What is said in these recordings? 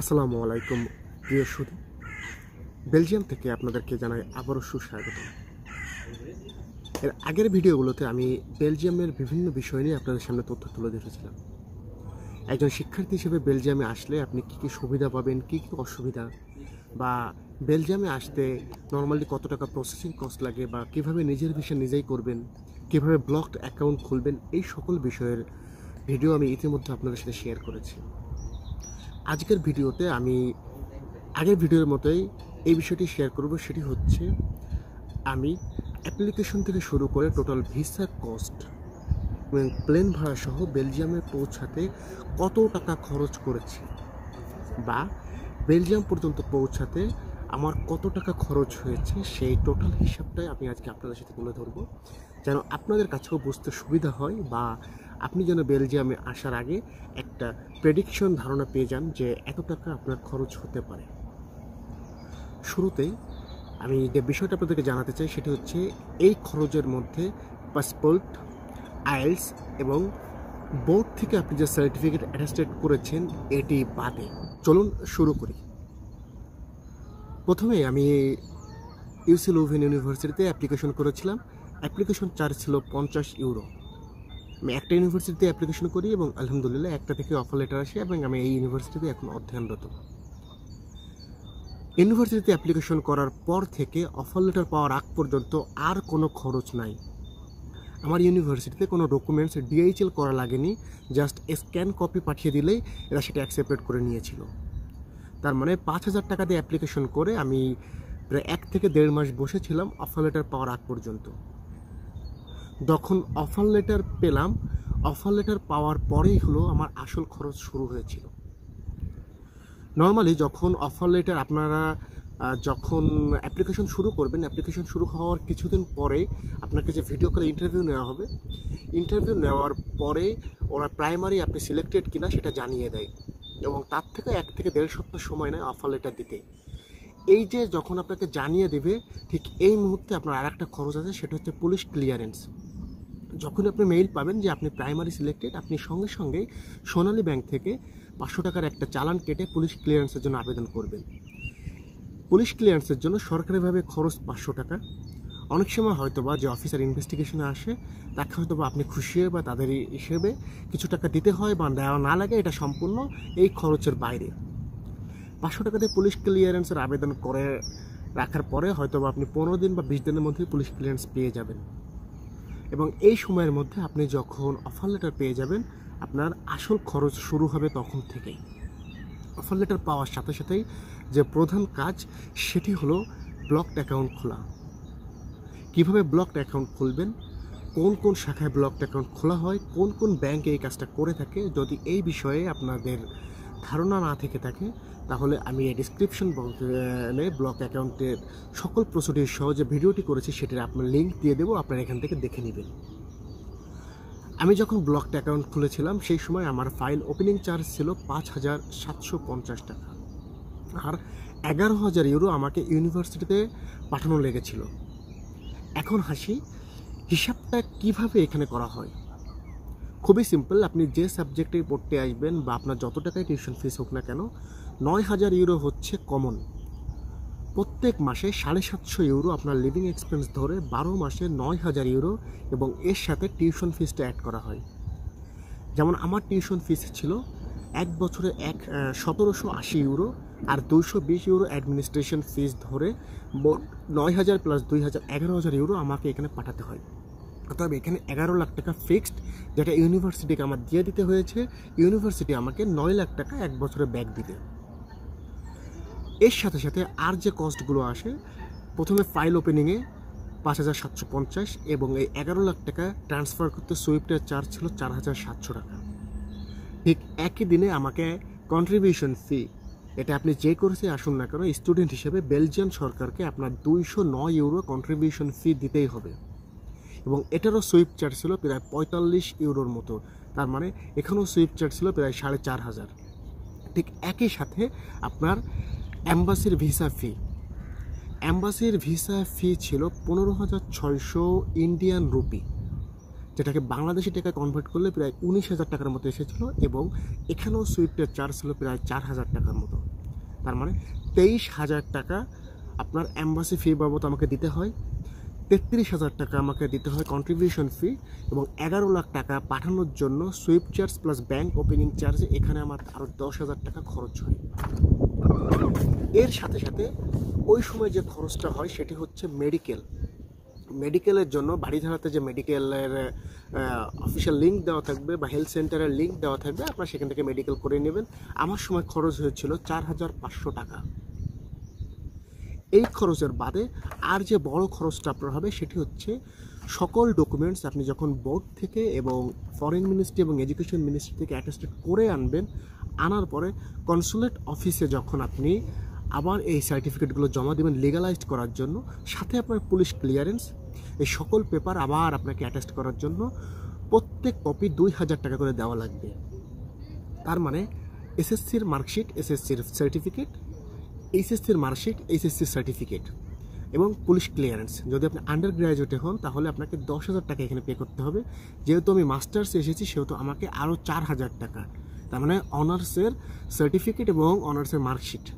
আসসালামু আলাইকুম, প্রিয় সুদী বেলজিয়াম থেকে আপনাদেরকে জানাই আবারও সুস্বাগত এর আগের ভিডিওগুলোতে আমি বেলজিয়ামের বিভিন্ন বিষয় নিয়ে আপনাদের সামনে তথ্য তুলে ধরেছিলাম। একজন শিক্ষার্থী হিসেবে বেলজিয়ামে আসলে আপনি কী কী সুবিধা পাবেন, কী কী অসুবিধা? বা বেলজিয়ামে আসতে নর্মালি কত টাকা প্রসেসিং কস্ট লাগে বা কীভাবে নিজের বিষয় নিজেই করবেন, কীভাবে ব্লকড অ্যাকাউন্ট খুলবেন, এই সকল বিষয়ের ভিডিও আমি ইতিমধ্যে আপনাদের সাথে শেয়ার করেছি। আজকের ভিডিওতে আমি আগের ভিডিওর মতোই এই বিষয়টি শেয়ার করব। সেটি হচ্ছে আমি অ্যাপ্লিকেশন থেকে শুরু করে টোটাল ভিসা কস্ট এবং প্লেন ভাড়া সহ বেলজিয়ামে পৌঁছাতে কত টাকা খরচ করেছি বা বেলজিয়াম পর্যন্ত পৌঁছাতে আমার কত টাকা খরচ হয়েছে সেই টোটাল হিসাবটাই আমি আজকে আপনাদের সাথে তুলে ধরবো। যেন আপনাদের কাছেও বুঝতে সুবিধা হয় বা আপনি যেন বেলজিয়ামে আসার আগে একটা প্রেডিকশন ধারণা পেয়ে যান যে এত টাকা আপনার খরচ হতে পারে। শুরুতেই আমি যে বিষয়টা আপনাদেরকে জানাতে চাই সেটি হচ্ছে এই খরচের মধ্যে পাসপোর্ট আইলস এবং বোর্ড থেকে আপনি যে সার্টিফিকেট অ্যাটাস্টেড করেছেন এটি বাদে। চলুন শুরু করি। প্রথমে আমি ইউসি লুভেন ইউনিভার্সিটিতে অ্যাপ্লিকেশন করেছিলাম। অ্যাপ্লিকেশন চার্জ ছিল পঞ্চাশ ইউরো আমি একটা ইউনিভার্সিটিতে অ্যাপ্লিকেশন করি এবং আলহামদুলিল্লাহ একটা থেকে অফার লেটার আসে এবং আমি এই ইউনিভার্সিটিতে এখন অধ্যয়নরত। ইউনিভার্সিটিতে অ্যাপ্লিকেশন করার পর থেকে অফার লেটার পাওয়ার আগ পর্যন্ত আর কোনো খরচ নাই। আমার ইউনিভার্সিটিতে কোনো ডকুমেন্টস ডিএইচএল করা লাগেনি জাস্ট স্ক্যান কপি পাঠিয়ে দিলেই এরা সেটা অ্যাকসেপ্টেড করে নিয়েছিল। তার মানে পাঁচ হাজার টাকা দিয়ে অ্যাপ্লিকেশন করে আমি প্রায় এক থেকে দেড় মাস বসেছিলাম অফার লেটার পাওয়ার আগ পর্যন্ত। যখন অফার লেটার পেলাম অফার লেটার পাওয়ার পরেই হলো আমার আসল খরচ শুরু হয়েছিল। নর্মালি যখন অফার লেটার আপনারা যখন অ্যাপ্লিকেশন শুরু করবেন অ্যাপ্লিকেশন শুরু হওয়ার কিছুদিন পরে আপনাকে যে ভিডিও কলে ইন্টারভিউ নেওয়া হবে ইন্টারভিউ নেওয়ার পরে ওরা প্রাইমারি আপনি সিলেক্টেড কিনা সেটা জানিয়ে দেয় এবং তার থেকে এক থেকে দেড় সপ্তাহ সময় নেয় অফার লেটার দিতে। এই যে যখন আপনাকে জানিয়ে দেবে, ঠিক এই মুহূর্তে আপনার আর একটা খরচ আছে, সেটা হচ্ছে পুলিশ ক্লিয়ারেন্স যখন আপনি মেইল পাবেন যে আপনি প্রাইমারি সিলেক্টেড আপনি সঙ্গে সঙ্গে সোনালী ব্যাংক থেকে পাঁচশো টাকার একটা চালান কেটে পুলিশ ক্লিয়ারেন্সের জন্য আবেদন করবেন। পুলিশ ক্লিয়ারেন্সের জন্য সরকারিভাবে খরচ পাঁচশো টাকা। অনেক সময় হয়তো বা যে অফিসার ইনভেস্টিগেশনে আসে, তাকে হয়তো বা আপনি খুশি হয়ে বা তাদের হিসেবে কিছু টাকা দিতে হয় বা দেওয়া না লাগে, এটা সম্পূর্ণ এই খরচের বাইরে। পাঁচশো টাকা দিয়ে পুলিশ ক্লিয়ারেন্সের আবেদন করে রাখার পরে হয়তো বা আপনি পনেরো দিন বা বিশ দিনের মধ্যে পুলিশ ক্লিয়ারেন্স পেয়ে যাবেন। এবং এই সময়ের মধ্যে আপনি যখন অফার লেটার পেয়ে যাবেন, আপনার আসল খরচ শুরু হবে তখন থেকেই। অফার লেটার পাওয়ার সাথে সাথেই যে প্রধান কাজ, সেটি হলো ব্লকড অ্যাকাউন্ট খোলা। কীভাবে ব্লকড অ্যাকাউন্ট খুলবেন? কোন কোন শাখায় ব্লকড অ্যাকাউন্ট খোলা হয়? কোন কোন ব্যাংকে এই কাজটা করে থাকে? যদি এই বিষয়ে আপনাদের ধারণা না থেকে থাকে, তাহলে আমি এই ডিসক্রিপশন বক্সে ব্লক অ্যাকাউন্টের সকল প্রসিডিউর সহ যে ভিডিওটি করেছি, সেটার আপনার লিঙ্ক দিয়ে দেবো, আপনারা এখান থেকে দেখে নেবেন। আমি যখন ব্লকড অ্যাকাউন্ট খুলেছিলাম, সেই সময় আমার ফাইল ওপেনিং চার্জ ছিল পাঁচ হাজার সাতশো পঞ্চাশ টাকা। আর এগারো হাজার ইউরো আমাকে ইউনিভার্সিটিতে পাঠানো লেগেছিল। এখন হাসি, হিসাবটা কীভাবে এখানে করা হয়? খুবই সিম্পল আপনি যে সাবজেক্টে পড়তে আসবেন বা আপনার যত টাকায় টিউশন ফিস হোক না কেন, নয় হাজার ইউরো হচ্ছে কমন প্রত্যেক মাসে সাড়ে সাতশো ইউরো আপনার লিভিং এক্সপেন্স ধরে বারো মাসে নয় হাজার ইউরো এবং এর সাথে টিউশন ফিসটা অ্যাড করা হয়। যেমন আমার টিউশন ফিস ছিল এক বছরে এক সতেরোশো আশি ইউরো আর দুইশো বিশ ইউরো অ্যাডমিনিস্ট্রেশন ফিস ধরে নয় হাজার প্লাস দুই হাজার, এগারো হাজার ইউরো আমাকে এখানে পাঠাতে হয়। অতএব এখানে এগারো লাখ টাকা ফিক্সড যেটা ইউনিভার্সিটিকে আমার দিয়ে দিতে হয়েছে ইউনিভার্সিটি আমাকে নয় লাখ টাকা এক বছরে ব্যাক দিবে। এর সাথে সাথে আর যে কস্টগুলো আসে, প্রথমে ফাইল ওপেনিংয়ে পাঁচ হাজার সাতশো পঞ্চাশ এবং এই এগারো লাখ টাকা ট্রান্সফার করতে সুইফটের চার্জ ছিল চার হাজার সাতশো টাকা। ঠিক একই দিনে আমাকে কন্ট্রিবিউশন ফি এটা আপনি যে করেছে আসুন না কেন স্টুডেন্ট হিসেবে বেলজিয়ান সরকারকে আপনার দুইশো নয় ইউরো কন্ট্রিবিউশন ফি দিতেই হবে। এবং এটারও সুইফট চার্জ ছিল প্রায় পঁয়তাল্লিশ ইউরোর মতো। তার মানে এখানেও সুইফট চার্জ ছিল প্রায় সাড়ে চার হাজার। ঠিক একই সাথে আপনার অ্যাম্বাসির ভিসা ফি অ্যাম্বাসির ভিসা ফি ছিল পনেরো হাজার ছয়শো ইন্ডিয়ান রুপি যেটাকে বাংলাদেশি টাকায় কনভার্ট করলে প্রায় উনিশ হাজার টাকার মতো এসেছিল এবং এখানেও সুইফটের চার্জ ছিল প্রায় চার হাজার টাকার মতো। তার মানে তেইশ হাজার টাকা আপনার অ্যাম্বাসি ফি বাবদ আমাকে দিতে হয়। তেত্রিশ হাজার টাকা আমাকে দিতে হয় কন্ট্রিবিউশন ফি এবং এগারো লাখ টাকা পাঠানোর জন্য swift charge plus bank opening charge এখানে আমার আরও দশ হাজার টাকা খরচ হয়। এর সাথে সাথে ওই সময় যে খরচটা হয় সেটি হচ্ছে মেডিকেল মেডিকেলের জন্য বাড়ি ধারাতে যে মেডিকেলের অফিসিয়াল লিঙ্ক দেওয়া থাকবে বা হেলথ সেন্টারের লিঙ্ক দেওয়া থাকবে, আপনারা সেখান থেকে মেডিকেল করে নেবেন। আমার সময় খরচ হয়েছিল চার হাজার পাঁচশো টাকা। এই খরচের বাদে আর যে বড় খরচটা আপনার হবে সেটি হচ্ছে সকল ডকুমেন্টস আপনি যখন বোর্ড থেকে এবং ফরেন মিনিস্ট্রি এবং এডুকেশন মিনিস্ট্রি থেকে অ্যাটেস্টেড করে আনবেন, আনার পরে কনসুলেট অফিসে যখন আপনি আবার এই সার্টিফিকেটগুলো জমা দেবেন লিগালাইজড করার জন্য, সাথে আপনার পুলিশ ক্লিয়ারেন্স এই সকল পেপার আবার আপনাকে অ্যাটেস্ট করার জন্য প্রত্যেক কপি দুই হাজার টাকা করে দেওয়া লাগবে। তার মানে এসএসসির মার্কশিট এসএসসির সার্টিফিকেট এইচএসসির মার্কশিট এইচএসসির সার্টিফিকেট এবং পুলিশ ক্লিয়ারেন্স যদি আপনি আন্ডার গ্র্যাজুয়েটে হন, তাহলে আপনাকে দশ হাজার টাকা এখানে পে করতে হবে। যেহেতু আমি মাস্টার্স এসেছি, সেহেতু আমাকে আরও চার হাজার টাকা। তার মানে অনার্সের সার্টিফিকেট এবং অনার্সের মার্কশিট।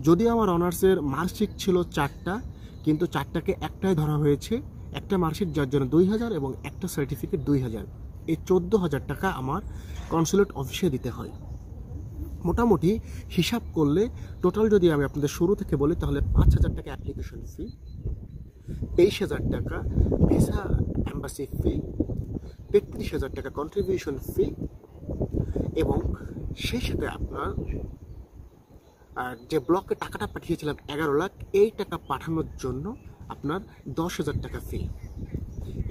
যদি আমার অনার্সের মার্কশিট ছিল চারটা, কিন্তু চারটাকে একটাই ধরা হয়েছে, একটা মার্কশিট যার জন্য দুই হাজার এবং একটা সার্টিফিকেট দুই হাজার। এই চোদ্দ হাজার টাকা আমার কনসুলেট অফিসে দিতে হয়। মোটামুটি হিসাব করলে টোটাল যদি আমি আপনাদের শুরু থেকে বলি, তাহলে পাঁচ হাজার টাকা অ্যাপ্লিকেশন ফি তেইশ হাজার টাকা ভিসা অ্যাম্বাসি ফি তেত্রিশ হাজার টাকা কন্ট্রিবিউশন ফি এবং সেই সাথে আপনার যে ব্লকে টাকাটা পাঠিয়েছিলাম এগারো লাখ, এই টাকা পাঠানোর জন্য আপনার দশ হাজার টাকা ফি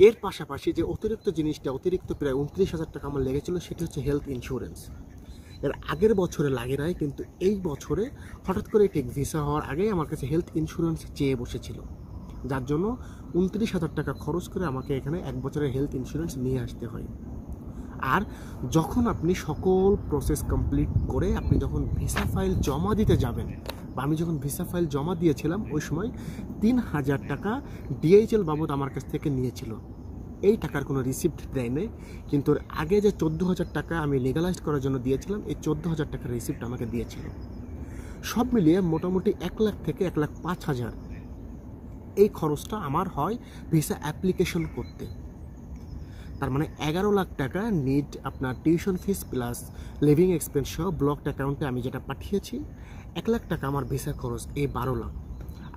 এর পাশাপাশি যে অতিরিক্ত জিনিসটা, অতিরিক্ত প্রায় উনত্রিশ হাজার টাকা আমার লেগেছিল, সেটি হচ্ছে হেলথ ইন্স্যুরেন্স এর আগের বছরে লাগে নাই, কিন্তু এই বছরে হঠাৎ করে টেক ভিসা হওয়ার আগেই আমার কাছে হেলথ ইন্স্যুরেন্স চেয়ে বসেছিল। যার জন্য উনত্রিশ হাজার টাকা খরচ করে আমাকে এখানে এক বছরের হেলথ ইন্স্যুরেন্স নিয়ে আসতে হয়। আর যখন আপনি সকল প্রসেস কমপ্লিট করে আপনি যখন ভিসা ফাইল জমা দিতে যাবেন, বা আমি যখন ভিসা ফাইল জমা দিয়েছিলাম, ওই সময় তিন হাজার টাকা ডিএইচএল বাবদ আমার কাছ থেকে নিয়েছিল। এই টাকার কোনো রিসিপ্ট দেয়নি কিন্তু আগে যে চোদ্দ হাজার টাকা আমি লিগালাইজ করার জন্য দিয়েছিলাম, এই চোদ্দ হাজার টাকার রিসিপ্ট আমাকে দিয়েছিল। সব মিলিয়ে মোটামুটি এক লাখ থেকে এক লাখ পাঁচ হাজার। এই খরচটা আমার হয় ভিসা অ্যাপ্লিকেশন করতে। তার মানে এগারো লাখ টাকা নিট আপনার tuition fees plus living expense সহ ব্লকড অ্যাকাউন্টে আমি যেটা পাঠিয়েছি, এক লাখ টাকা আমার ভিসা খরচ এই বারো লাখ।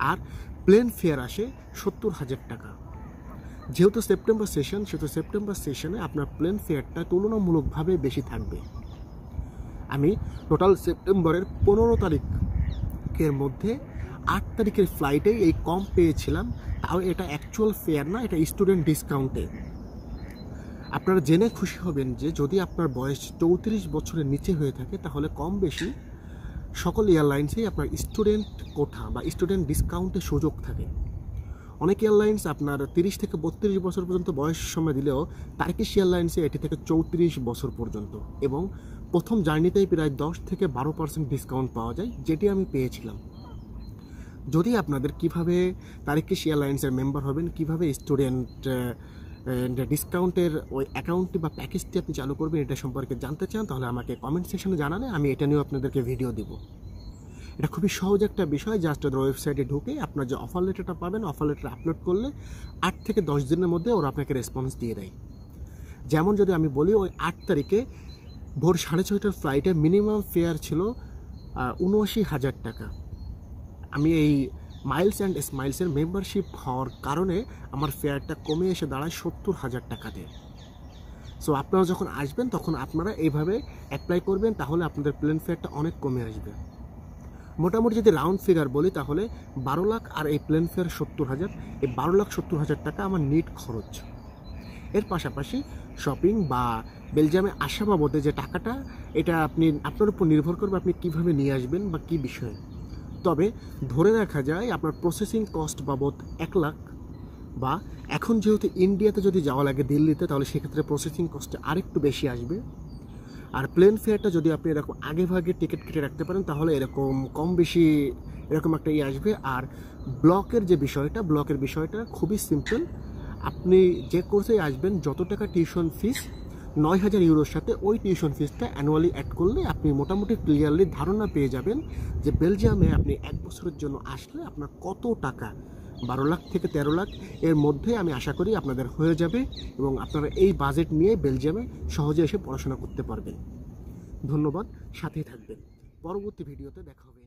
আর প্লেন ফেয়ার আসে সত্তর হাজার টাকা। যেহেতু সেপ্টেম্বর সেশন সেহেতু সেপ্টেম্বর সেশনে আপনার প্লেন ফেয়ারটা তুলনামূলকভাবে বেশি থাকবে। আমি টোটাল সেপ্টেম্বরের পনেরো তারিখের মধ্যে আট তারিখের ফ্লাইটে এই কম পেয়েছিলাম। তাও এটা অ্যাকচুয়াল ফেয়ার না, এটা স্টুডেন্ট ডিসকাউন্টে আপনারা জেনে খুশি হবেন যে যদি আপনার বয়স চৌত্রিশ বছরের নিচে হয়ে থাকে, তাহলে কম বেশি সকল এয়ারলাইন্সেই আপনার স্টুডেন্ট কোঠা বা স্টুডেন্ট ডিসকাউন্টের সুযোগ থাকে। অনেক এয়ারলাইন্স আপনার তিরিশ থেকে বত্রিশ বছর পর্যন্ত বয়স সময় দিলেও টার্কিশ এয়ারলাইন্সে এটি থেকে চৌত্রিশ বছর পর্যন্ত এবং প্রথম জার্নিতেই প্রায় দশ থেকে বারো পার্সেন্ট ডিসকাউন্ট পাওয়া যায়, যেটি আমি পেয়েছিলাম। যদি আপনাদের কীভাবে তারিকিশ এয়ারলাইন্সের মেম্বার হবেন, কীভাবে স্টুডেন্ট ডিসকাউন্টের ওই অ্যাকাউন্টটি বা প্যাকেজটি আপনি চালু করবেন, এটা সম্পর্কে জানতে চান, তাহলে আমাকে কমেন্ট সেকশনে জানালে আমি এটা নিয়েও আপনাদেরকে ভিডিও দিব। এটা খুবই সহজ একটা বিষয় জাস্ট ওদের ওয়েবসাইটে ঢুকে আপনার যে অফার লেটারটা পাবেন অফার লেটার আপলোড করলে আট থেকে দশ দিনের মধ্যে ওরা আপনাকে রেসপন্স দিয়ে দেয়। যেমন যদি আমি বলি, ওই আট তারিখে ভোর সাড়ে ছয়টার ফ্লাইটে মিনিমাম ফেয়ার ছিল উনআশি হাজার টাকা। আমি এই মাইলস অ্যান্ড স্মাইলসের মেম্বারশিপ হওয়ার কারণে আমার ফেয়ারটা কমে এসে দাঁড়ায় সত্তর হাজার টাকাতে সো আপনারা যখন আসবেন, তখন আপনারা এইভাবে অ্যাপ্লাই করবেন, তাহলে আপনাদের প্লেন ফেয়ারটা অনেক কমে আসবে। মোটামুটি যদি রাউন্ড ফিগার বলি তাহলে বারো লাখ আর এই প্লেন ফেয়ার সত্তর হাজার। এই বারো লাখ সত্তর হাজার টাকা আমার নিট খরচ। এর পাশাপাশি শপিং বা বেলজিয়ামে আসা বাবদে যে টাকাটা, এটা আপনি, আপনার উপর নির্ভর করবে আপনি কীভাবে নিয়ে আসবেন বা কী বিষয়ে। তবে ধরে রাখা যায় আপনার প্রসেসিং কস্ট বাবদ এক লাখ বা এখন যেহেতু ইন্ডিয়াতে যদি যাওয়া লাগে দিল্লিতে, তাহলে সেক্ষেত্রে প্রসেসিং কস্টে আরেকটু বেশি আসবে। আর প্লেন ফেয়ারটা যদি আপনি এরকম আগে ভাগে টিকিট কেটে রাখতে পারেন, তাহলে এরকম কম বেশি এরকম একটা ইয়ে আসবে। আর ব্লকের যে বিষয়টা ব্লকের বিষয়টা খুবই সিম্পল আপনি যে কোর্সে আসবেন, যত টাকা টিউশন ফিস নয় হাজার ইউরোর সাথে ওই টিউশন ফিসটা অ্যানুয়ালি অ্যাড করলে আপনি মোটামুটি ক্লিয়ারলি ধারণা পেয়ে যাবেন যে বেলজিয়ামে আপনি এক বছরের জন্য আসলে আপনার কত টাকা বারো লাখ থেকে তেরো লাখ এর মধ্যে আমি আশা করি আপনাদের হয়ে যাবে এবং আপনারা এই বাজেট নিয়ে বেলজিয়ামে সহজে এসে পড়াশোনা করতে পারবেন। ধন্যবাদ, সাথেই থাকবেন। পরবর্তী ভিডিওতে দেখা হবে।